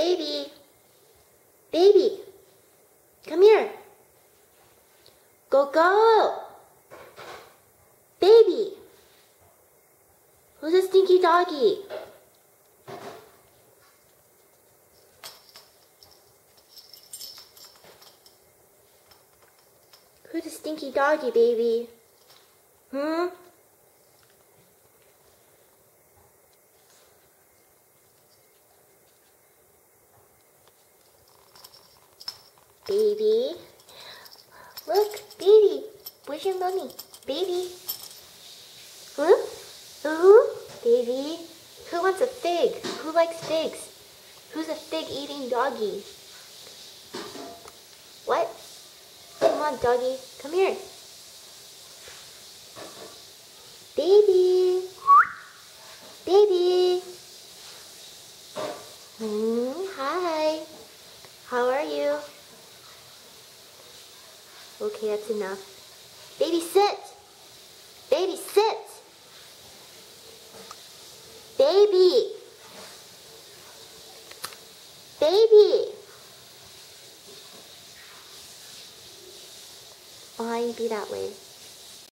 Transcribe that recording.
Baby. Baby. Come here. Go, go. Baby. Who's a stinky doggy? Who's a stinky doggy, baby? Hmm? Baby. Look, baby. Where's your mommy? Baby. Huh? Ooh, baby. Who wants a fig? Who likes figs? Who's a fig eating doggy? What? Come on, doggy. Come here. Baby. Baby. Hmm, hi. How are you? Okay, that's enough. Baby, sit. Baby, sit. Baby. Baby. Fine, be that way.